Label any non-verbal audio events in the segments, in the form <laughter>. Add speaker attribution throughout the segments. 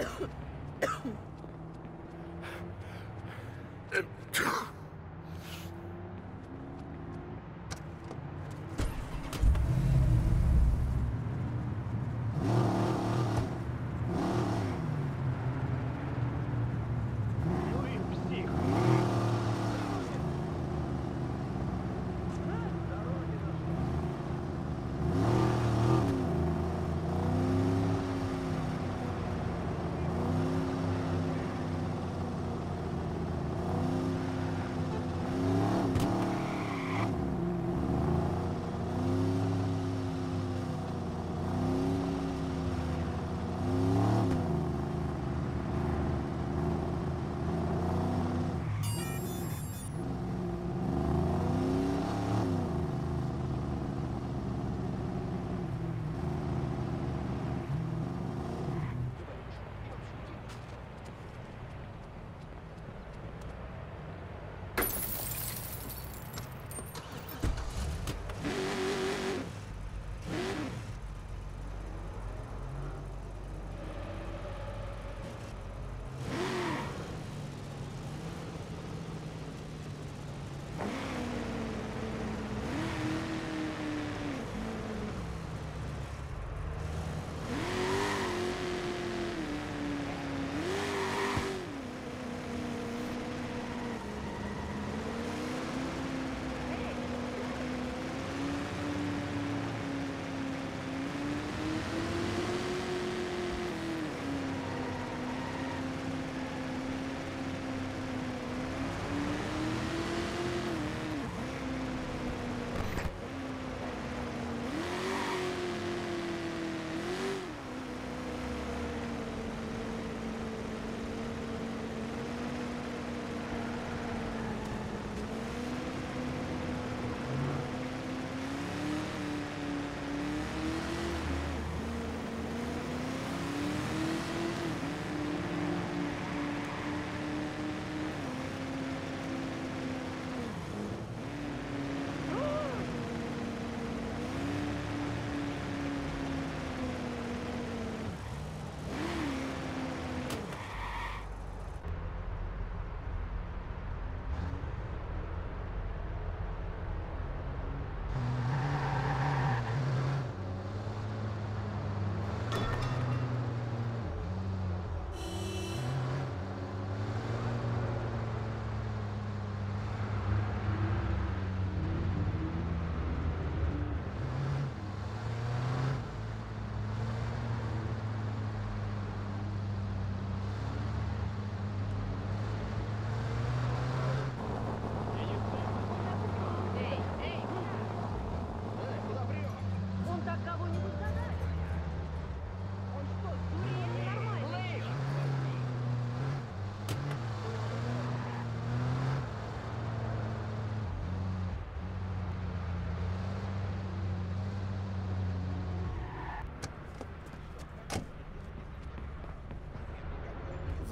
Speaker 1: Oh, <coughs> <coughs> <coughs>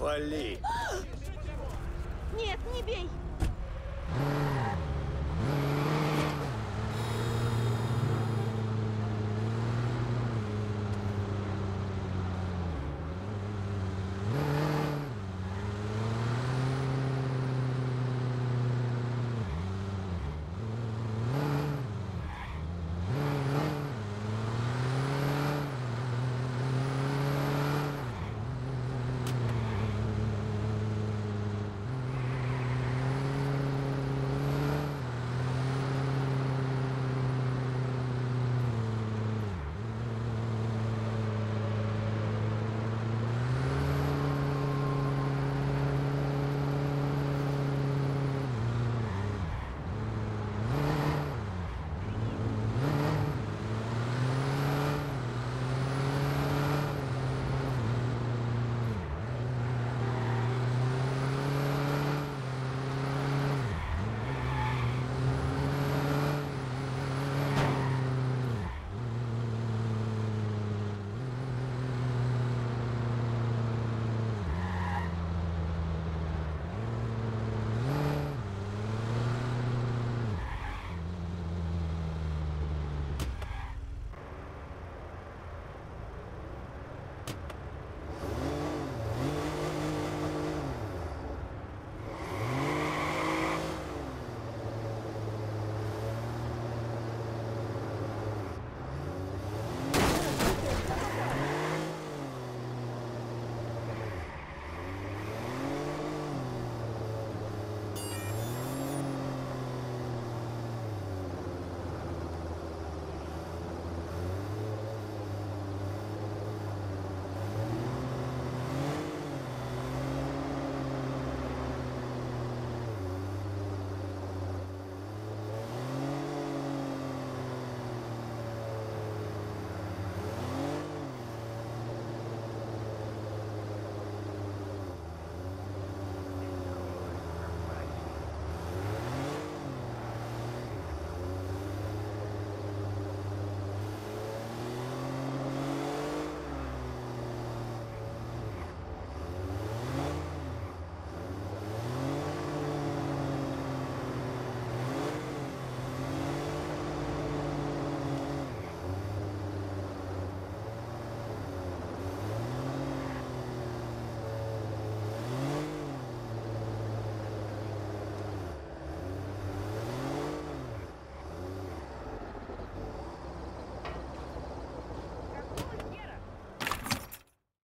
Speaker 2: Вали!
Speaker 1: Нет, не бей!